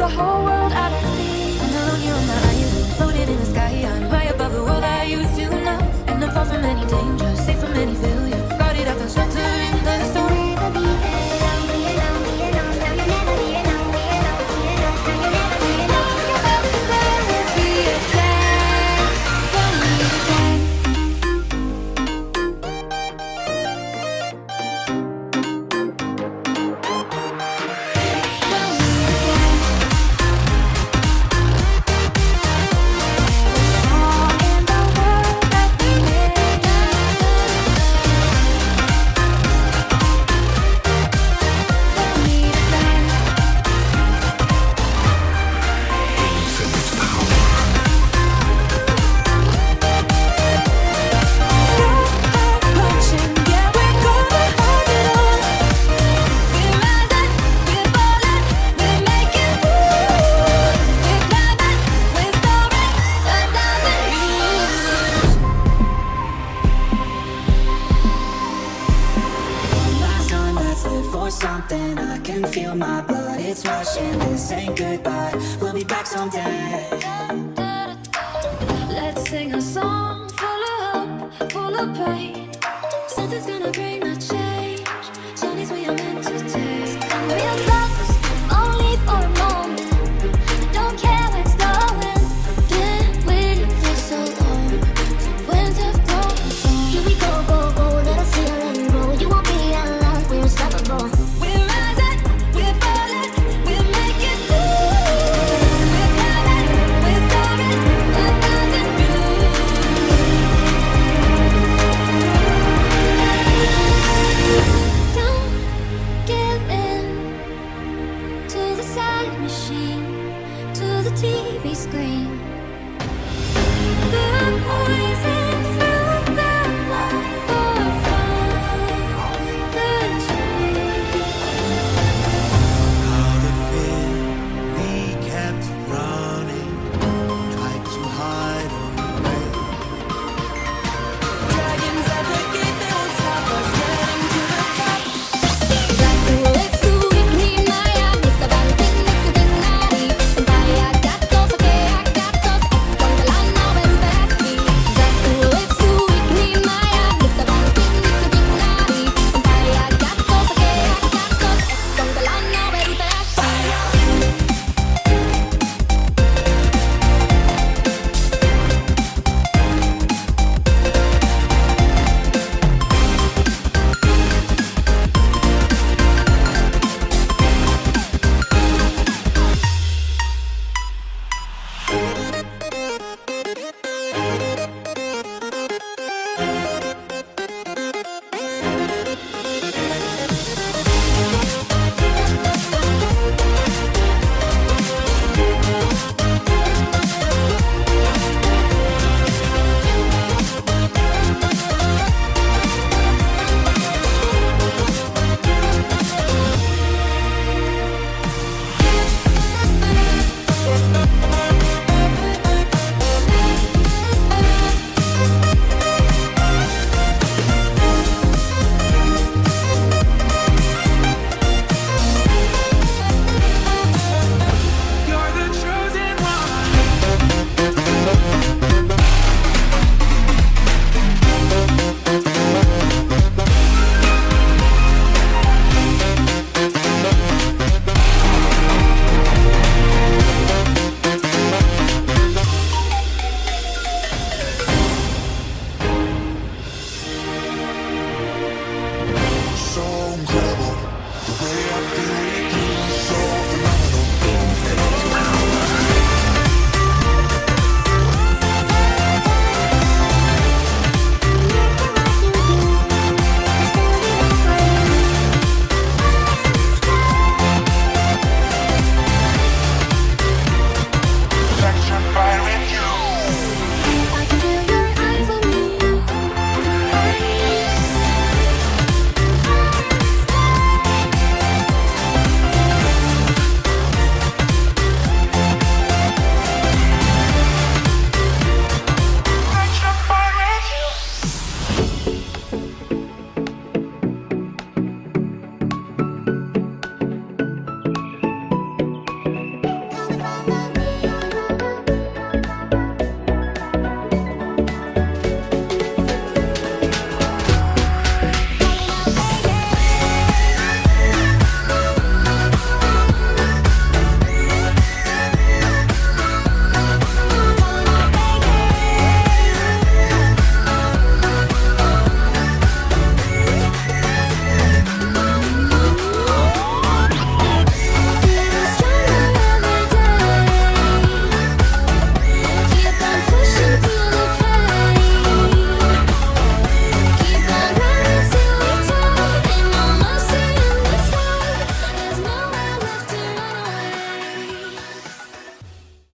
the whole world at or something. I can feel my blood, it's rushing. This ain't goodbye, we'll be back someday. Let's sing a song full of hope, full of pain. Something's gonna break